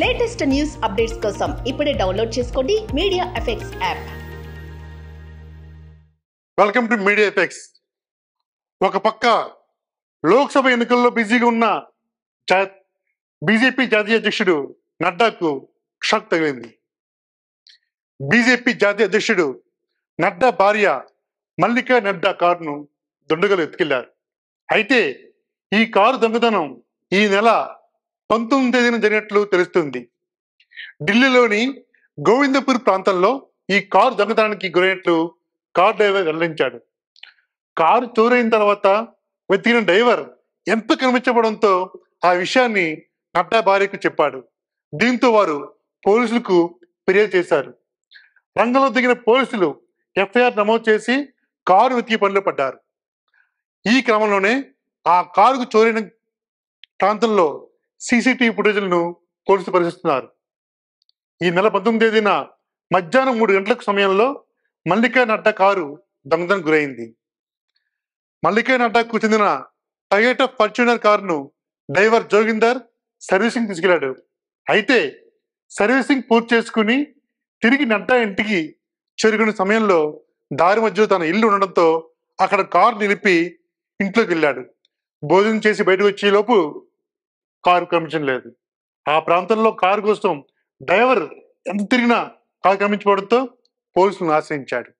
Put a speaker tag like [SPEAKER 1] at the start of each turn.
[SPEAKER 1] Latest news updates కోసం ఇప్పుడే download చేసుకోండి media effects app.
[SPEAKER 2] Welcome to media effects. ఒక పక్క లోక్సభ ఎన్నికల్లో బిజీగా ఉన్న బీజేపీ జాతీయ అధ్యక్షుడు నడ్డాకు షాక్ తగిలింది. బీజేపీ జాతీయ అధ్యక్షుడు నడ్డా భార్య మల్లికా నడ్డా కారును దుండగలు ఎత్తుకెళ్ళారు. అయితే ఈ కారు దొంగతనం ఈ నెల పంతొమ్మిది తేదీన జరిగినట్లు తెలుస్తుంది. ఢిల్లీలోని గోవిందపూర్ ప్రాంతంలో ఈ కారు దొంగతనానికి గురైనట్లు కార్ డ్రైవర్ వెల్లడించాడు. కారు చోరైన తర్వాత వెతికిన డ్రైవర్ ఎంత కనిపించబడంతో ఆ విషయాన్ని నడ్డా భార్యకు చెప్పాడు. దీంతో వారు పోలీసులకు ఫిర్యాదు చేశారు. రంగంలో దిగిన పోలీసులు ఎఫ్ఐఆర్ నమోదు చేసి కారు వెతికి పనిలో పడ్డారు. ఈ క్రమంలోనే ఆ కారుకు చోరైన ప్రాంతంలో సీసీటీవీ ఫుటేజ్లను పోలీసులు పరిశీలిస్తున్నారు. ఈ నెల పంతొమ్మిది తేదీన మధ్యాహ్నం మూడు గంటలకు సమయంలో మల్లికా నడ్డా కారు దొంగతనం గురైంది. మల్లికా నడ్డాకు చెందిన టయోటా ఫార్చునర్ కారును డ్రైవర్ జోగిందర్ సర్వీసింగ్ తీసుకెళ్ళాడు. అయితే సర్వీసింగ్ పూర్తి చేసుకుని తిరిగి నడ్డా ఇంటికి చేరుకునే సమయంలో దారి మధ్యలో తన ఇల్లు ఉండడంతో అక్కడ కారు నిలిపి ఇంట్లోకి వెళ్ళాడు. భోజనం చేసి బయటకు వచ్చేలోపు కారు కారు లేదు. ఆ ప్రాంతంలో కారు కోసం డ్రైవర్ ఎంత తిరిగినా కారు కనిపించబడంతో పోలీసులను ఆశ్రయించాడు.